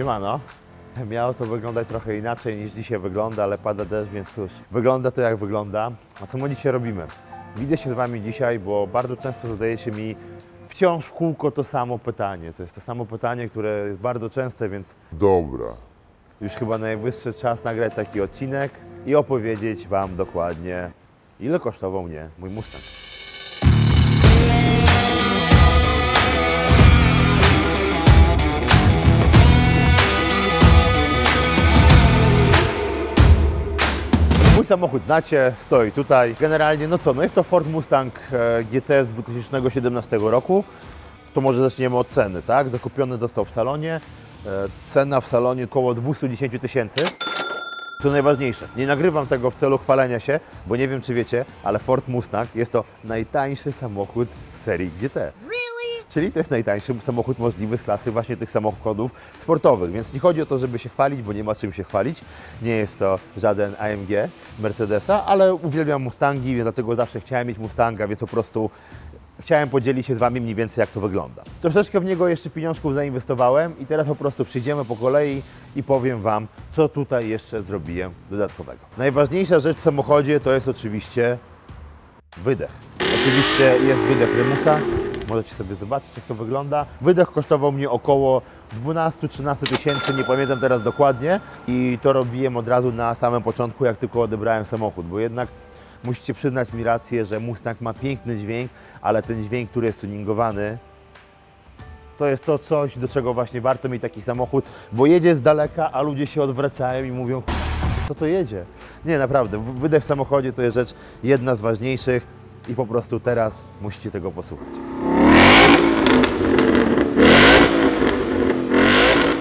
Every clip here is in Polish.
Siemano. Miało to wyglądać trochę inaczej niż dzisiaj wygląda, ale pada deszcz, więc cóż. Wygląda to jak wygląda. A co my dzisiaj robimy? Widzę się z Wami dzisiaj, bo bardzo często zadajecie mi wciąż w kółko to samo pytanie. To jest to samo pytanie, które jest bardzo częste, więc Dobra. już chyba najwyższy czas nagrać taki odcinek i opowiedzieć Wam dokładnie, ile kosztował mnie mój Mustang. Samochód znacie, stoi tutaj. Generalnie, no co, no jest to Ford Mustang GT z 2017 roku. To może zaczniemy od ceny, tak? Zakupiony został w salonie. E, Cena w salonie około 210 tysięcy. Co najważniejsze, nie nagrywam tego w celu chwalenia się, bo nie wiem czy wiecie, ale Ford Mustang jest to najtańszy samochód serii GT. Czyli to jest najtańszy samochód możliwy z klasy właśnie tych samochodów sportowych. Więc nie chodzi o to, żeby się chwalić, bo nie ma czym się chwalić. Nie jest to żaden AMG Mercedesa, ale uwielbiam Mustangi, więc dlatego zawsze chciałem mieć Mustanga, więc po prostu chciałem podzielić się z Wami mniej więcej jak to wygląda. Troszeczkę w niego jeszcze pieniążków zainwestowałem i teraz po prostu przyjdziemy po kolei i powiem Wam, co tutaj jeszcze zrobiłem dodatkowego. Najważniejsza rzecz w samochodzie to jest oczywiście wydech. Oczywiście jest wydech Remusa. Możecie sobie zobaczyć, jak to wygląda. Wydech kosztował mnie około 12-13 tysięcy, nie pamiętam teraz dokładnie. I to robiłem od razu na samym początku, jak tylko odebrałem samochód, bo jednak musicie przyznać mi rację, że Mustang ma piękny dźwięk, ale ten dźwięk, który jest tuningowany, to jest to coś, do czego właśnie warto mieć taki samochód, bo jedzie z daleka, a ludzie się odwracają i mówią, co to jedzie? Nie, naprawdę, wydech w samochodzie to jest rzecz jedna z ważniejszych i po prostu teraz musicie tego posłuchać.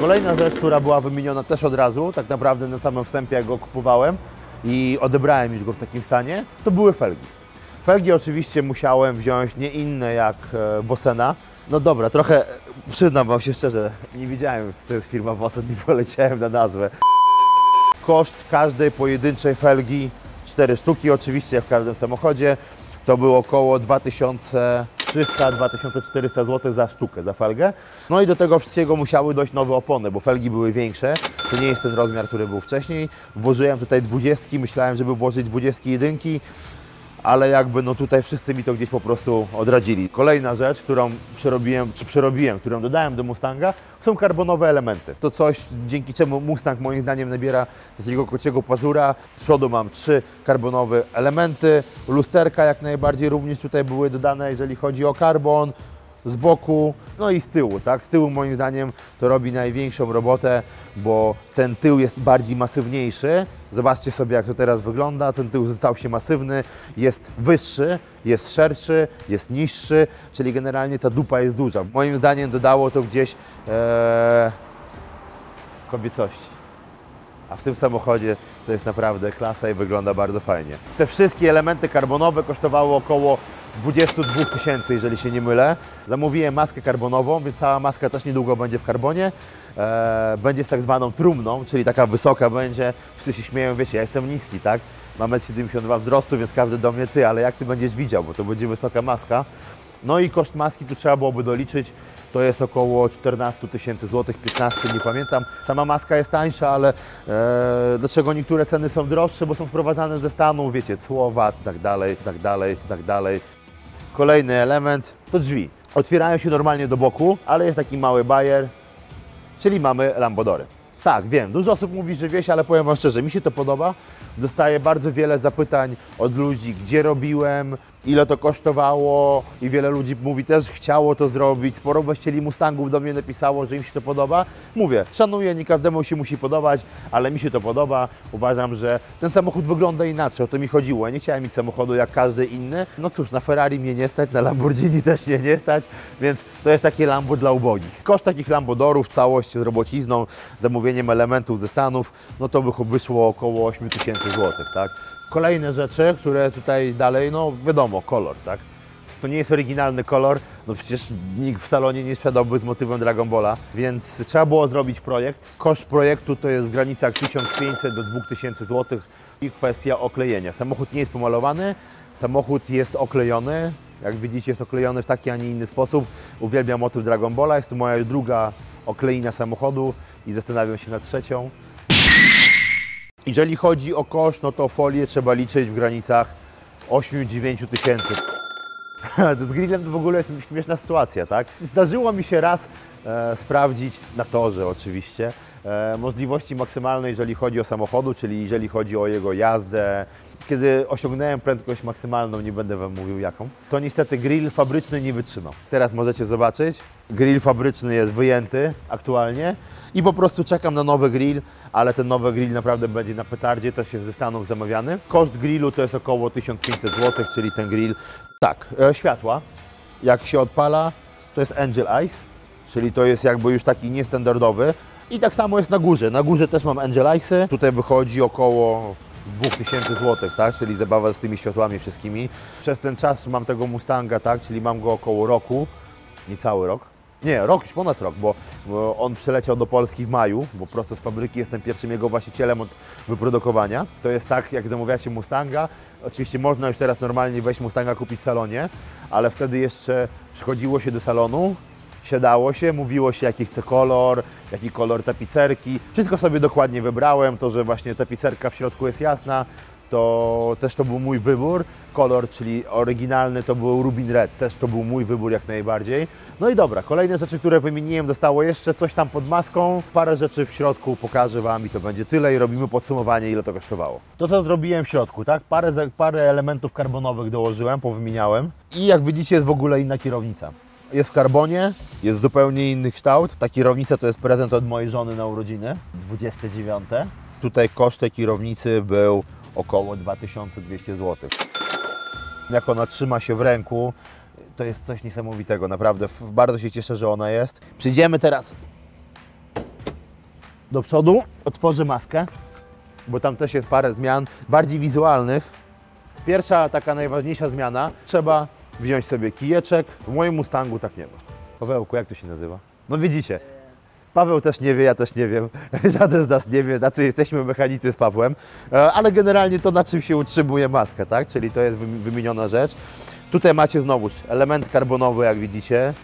Kolejna rzecz, która była wymieniona też od razu, tak naprawdę na samym wstępie, jak go kupowałem i odebrałem już go w takim stanie, to były felgi. Felgi oczywiście musiałem wziąć nie inne jak e, Wosena. No dobra, trochę e, przyznam Wam się szczerze, nie wiedziałem, co to jest firma Wosen, nie poleciałem na nazwę. Koszt każdej pojedynczej felgi, 4 sztuki oczywiście, jak w każdym samochodzie, to było około 2300-2400 zł za sztukę, za felgę. No i do tego wszystkiego musiały dojść nowe opony, bo felgi były większe. To nie jest ten rozmiar, który był wcześniej. Włożyłem tutaj 20, myślałem, żeby włożyć 21, ale jakby no tutaj wszyscy mi to gdzieś po prostu odradzili. Kolejna rzecz, którą przerobiłem, czy przerobiłem, którą dodałem do Mustanga, są karbonowe elementy. To coś, dzięki czemu Mustang moim zdaniem nabiera takiego kociego pazura. Z przodu mam trzy karbonowe elementy, lusterka jak najbardziej również tutaj były dodane, jeżeli chodzi o karbon, z boku, no i z tyłu, tak? Z tyłu moim zdaniem to robi największą robotę, bo ten tył jest bardziej masywniejszy. Zobaczcie sobie, jak to teraz wygląda. Ten tył stał się masywny, jest wyższy, jest szerszy, jest niższy, czyli generalnie ta dupa jest duża. Moim zdaniem dodało to gdzieś e, kobiecości. A w tym samochodzie to jest naprawdę klasa i wygląda bardzo fajnie. Te wszystkie elementy karbonowe kosztowały około 22 tysięcy, jeżeli się nie mylę. Zamówiłem maskę karbonową, więc cała maska też niedługo będzie w karbonie. E, będzie z tak zwaną trumną, czyli taka wysoka będzie. Wszyscy się śmieją, wiecie, ja jestem niski, tak? Mam 1,72 m wzrostu, więc każdy do mnie ty, ale jak ty będziesz widział, bo to będzie wysoka maska. No i koszt maski tu trzeba byłoby doliczyć, to jest około 14 tysięcy złotych, 15 nie pamiętam. Sama maska jest tańsza, ale e, dlaczego niektóre ceny są droższe, bo są sprowadzane ze Stanów, wiecie, cło, VAT tak dalej, tak dalej, tak dalej. Kolejny element to drzwi. Otwierają się normalnie do boku, ale jest taki mały bajer, czyli mamy lambodory. Tak, wiem, dużo osób mówi, że wieś, ale powiem Wam szczerze, mi się to podoba. Dostaję bardzo wiele zapytań od ludzi, gdzie robiłem, ile to kosztowało i wiele ludzi mówi też chciało to zrobić. Sporo właścicieli Mustangów do mnie napisało, że im się to podoba. Mówię, szanuję, nie każdemu się musi podobać, ale mi się to podoba. Uważam, że ten samochód wygląda inaczej, o to mi chodziło. Ja nie chciałem mieć samochodu jak każdy inny. No cóż, na Ferrari mnie nie stać, na Lamborghini też mnie nie stać, więc to jest takie Lambo dla ubogich. Koszt takich Lambodorów, całość z robocizną, zamówieniem elementów ze Stanów, no to wyszło około 8 tysięcy złotych, tak? Kolejne rzeczy, które tutaj dalej, no wiadomo, kolor, tak? To nie jest oryginalny kolor, no przecież nikt w salonie nie sprzedałby z motywem Dragon Balla, więc trzeba było zrobić projekt. Koszt projektu to jest w granicach 1500 do 2000 zł i kwestia oklejenia. Samochód nie jest pomalowany, samochód jest oklejony, Jak widzicie jest oklejony w taki, a nie inny sposób. Uwielbiam motyw Dragon Balla. Jest to moja druga okleina samochodu i zastanawiam się nad trzecią. Jeżeli chodzi o koszt, no to folię trzeba liczyć w granicach 8-9 tysięcy. Z grillem to w ogóle jest śmieszna sytuacja, tak? Zdarzyło mi się raz e, sprawdzić na torze oczywiście możliwości maksymalne, jeżeli chodzi o samochodu, czyli jeżeli chodzi o jego jazdę. Kiedy osiągnąłem prędkość maksymalną, nie będę Wam mówił jaką, to niestety grill fabryczny nie wytrzymał. Teraz możecie zobaczyć, grill fabryczny jest wyjęty aktualnie i po prostu czekam na nowy grill, ale ten nowy grill naprawdę będzie na petardzie, też jest ze Stanów zamawiany. Koszt grillu to jest około 1500 zł, czyli ten grill, tak, e, światła, jak się odpala, to jest Angel Eyes, czyli to jest jakby już taki niestandardowy. I tak samo jest na górze. Na górze też mam Angel Eyesy. Tutaj wychodzi około 2000 zł, tak? Czyli zabawa z tymi światłami wszystkimi. Przez ten czas mam tego Mustanga, tak? Czyli mam go około roku, niecały rok. Nie, rok, już ponad rok, bo, bo on przyleciał do Polski w maju, bo prosto z fabryki jestem pierwszym jego właścicielem od wyprodukowania. To jest tak, jak zamawiacie Mustanga, oczywiście można już teraz normalnie wejść Mustanga kupić w salonie, ale wtedy jeszcze przychodziło się do salonu, siadało się, mówiło się jaki chce kolor, jaki kolor tapicerki. Wszystko sobie dokładnie wybrałem, to że właśnie tapicerka w środku jest jasna, to też to był mój wybór. Kolor, czyli oryginalny, to był Rubin Red, też to był mój wybór jak najbardziej. No i dobra, kolejne rzeczy, które wymieniłem, dostało jeszcze coś tam pod maską, parę rzeczy w środku pokażę Wam i to będzie tyle i robimy podsumowanie, ile to kosztowało. To, co zrobiłem w środku, tak? Parę, parę elementów karbonowych dołożyłem, powymieniałem i jak widzicie jest w ogóle inna kierownica. Jest w karbonie, jest zupełnie inny kształt. Ta kierownica to jest prezent od mojej żony na urodziny, 29. Tutaj koszt tej kierownicy był około 2200 zł. Jak ona trzyma się w ręku, to jest coś niesamowitego, naprawdę. Bardzo się cieszę, że ona jest. Przyjdziemy teraz do przodu, otworzę maskę, bo tam też jest parę zmian, bardziej wizualnych. Pierwsza, taka najważniejsza zmiana, trzeba wziąć sobie kijeczek. W moim Mustangu tak nie ma. Pawełku, jak to się nazywa? No widzicie, Paweł też nie wie, ja też nie wiem. Żaden z nas nie wie, na co jesteśmy mechanicy z Pawłem. E, ale generalnie to, na czym się utrzymuje maska, tak? Czyli to jest wymieniona rzecz. Tutaj macie znowuż element karbonowy, jak widzicie.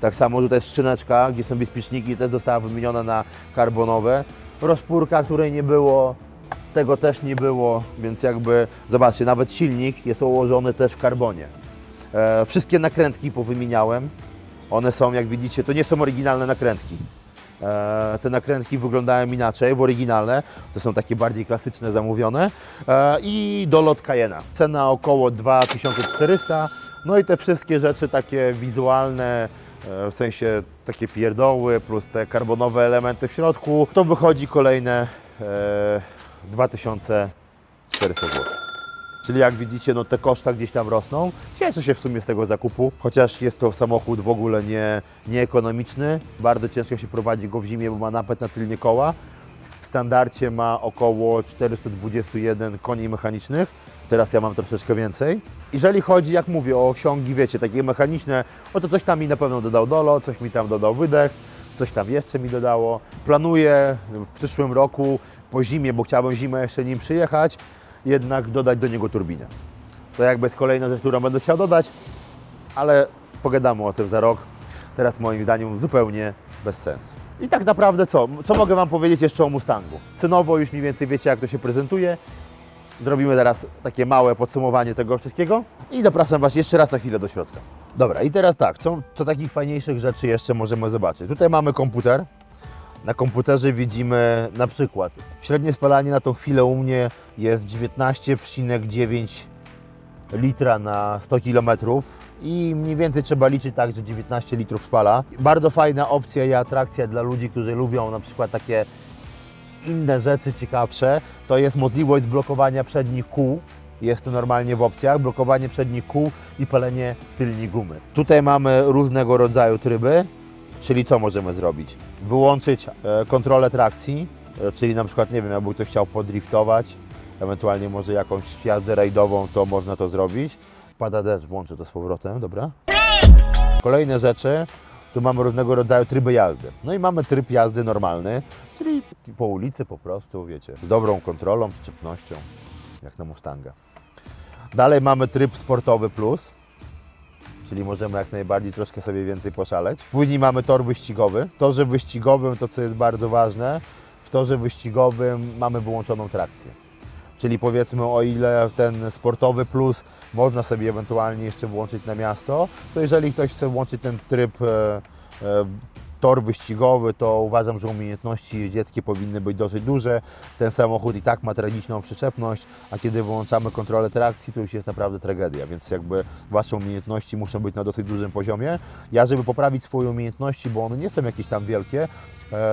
Tak samo tutaj jest szczyneczka, gdzie są bezpieczniki, też została wymieniona na karbonowe. Rozpórka, której nie było, tego też nie było, więc jakby, zobaczcie, nawet silnik jest ułożony też w karbonie. E, wszystkie nakrętki powymieniałem. One są, jak widzicie, to nie są oryginalne nakrętki. E, te nakrętki wyglądają inaczej, w oryginalne. To są takie bardziej klasyczne, zamówione. E, I dolot Cayena. Cena około 2400. No i te wszystkie rzeczy takie wizualne, w sensie takie pierdoły, plus te karbonowe elementy w środku, to wychodzi kolejne 2400 zł. Czyli jak widzicie, no te koszta gdzieś tam rosną. Cieszę się w sumie z tego zakupu, chociaż jest to samochód w ogóle nie, nieekonomiczny. Bardzo ciężko się prowadzi go w zimie, bo ma napęd na tylnie koła. W standardzie ma około 421 koni mechanicznych. Teraz ja mam troszeczkę więcej. Jeżeli chodzi, jak mówię, o osiągi, wiecie, takie mechaniczne, no to coś tam mi na pewno dodał dolo, coś mi tam dodał wydech, coś tam jeszcze mi dodało. Planuję w przyszłym roku po zimie, bo chciałbym zimę jeszcze nim przyjechać, jednak dodać do niego turbinę. To jakby jest kolejna rzecz, którą będę chciał dodać, ale pogadamy o tym za rok. Teraz moim zdaniem zupełnie bez sensu. I tak naprawdę co? Co mogę Wam powiedzieć jeszcze o Mustangu? Cenowo już mniej więcej wiecie, jak to się prezentuje. Zrobimy teraz takie małe podsumowanie tego wszystkiego i zapraszam Was jeszcze raz na chwilę do środka. Dobra, i teraz tak, co, co takich fajniejszych rzeczy jeszcze możemy zobaczyć? Tutaj mamy komputer, na komputerze widzimy na przykład średnie spalanie na tą chwilę u mnie jest 19,9 litra na 100 km i mniej więcej trzeba liczyć tak, że 19 litrów spala. Bardzo fajna opcja i atrakcja dla ludzi, którzy lubią na przykład takie inne rzeczy ciekawsze, to jest możliwość zblokowania przednich kół. Jest to normalnie w opcjach, blokowanie przednich kół i palenie tylnej gumy. Tutaj mamy różnego rodzaju tryby. Czyli co możemy zrobić? Wyłączyć e, kontrolę trakcji, e, czyli na przykład, nie wiem, jakby ktoś chciał podriftować, ewentualnie może jakąś jazdę rajdową, to można to zrobić. Pada deszcz, włączę to z powrotem, dobra? Kolejne rzeczy, tu mamy różnego rodzaju tryby jazdy. No i mamy tryb jazdy normalny, czyli po ulicy po prostu, wiecie, z dobrą kontrolą, przyczepnością, jak na Mustanga. Dalej mamy tryb sportowy plus, czyli możemy jak najbardziej troszkę sobie więcej poszaleć. Później mamy tor wyścigowy. W torze wyścigowym, to co jest bardzo ważne, w torze wyścigowym mamy wyłączoną trakcję. Czyli powiedzmy o ile ten sportowy plus można sobie ewentualnie jeszcze włączyć na miasto, to jeżeli ktoś chce włączyć ten tryb e, e, tor wyścigowy, to uważam, że umiejętności jeździeckie powinny być dosyć duże. Ten samochód i tak ma tragiczną przyczepność, a kiedy wyłączamy kontrolę trakcji, to już jest naprawdę tragedia, więc jakby Wasze umiejętności muszą być na dosyć dużym poziomie. Ja, żeby poprawić swoje umiejętności, bo one nie są jakieś tam wielkie,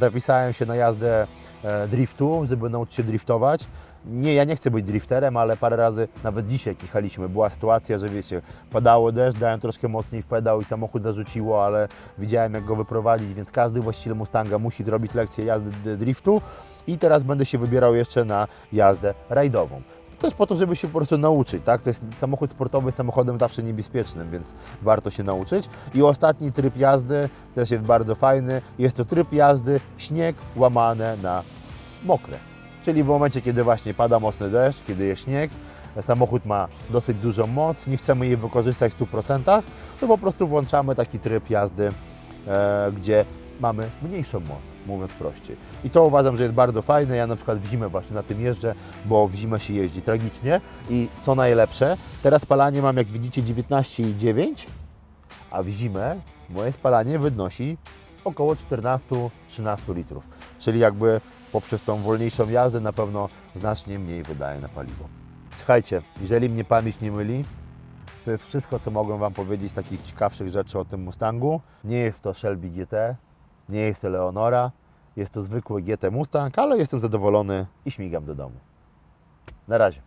zapisałem się na jazdę e, driftu, żeby nauczyć się driftować. Nie, ja nie chcę być drifterem, ale parę razy, nawet dzisiaj jak jechaliśmy, była sytuacja, że wiecie, padało deszcz, dałem troszkę mocniej w pedał i samochód zarzuciło, ale widziałem jak go wyprowadzić, więc każdy właściciel Mustanga musi zrobić lekcję jazdy driftu i teraz będę się wybierał jeszcze na jazdę rajdową. Jest po to, żeby się po prostu nauczyć, tak? To jest samochód sportowy samochodem zawsze niebezpiecznym, więc warto się nauczyć. I ostatni tryb jazdy też jest bardzo fajny. Jest to tryb jazdy śnieg łamane na mokre. Czyli w momencie, kiedy właśnie pada mocny deszcz, kiedy jest śnieg, samochód ma dosyć dużą moc, nie chcemy jej wykorzystać w 100%, to po prostu włączamy taki tryb jazdy, e, gdzie mamy mniejszą moc, mówiąc prościej. I to uważam, że jest bardzo fajne. Ja na przykład w zimę właśnie na tym jeżdżę, bo w zimę się jeździ tragicznie. I co najlepsze, teraz spalanie mam jak widzicie 19,9, a w zimę moje spalanie wynosi około 14-13 litrów. Czyli jakby poprzez tą wolniejszą jazdę na pewno znacznie mniej wydaje na paliwo. Słuchajcie, jeżeli mnie pamięć nie myli, to jest wszystko, co mogłem Wam powiedzieć z takich ciekawszych rzeczy o tym Mustangu. Nie jest to Shelby GT, nie jest to Leonora, jest to zwykły GT Mustang, ale jestem zadowolony i śmigam do domu. Na razie.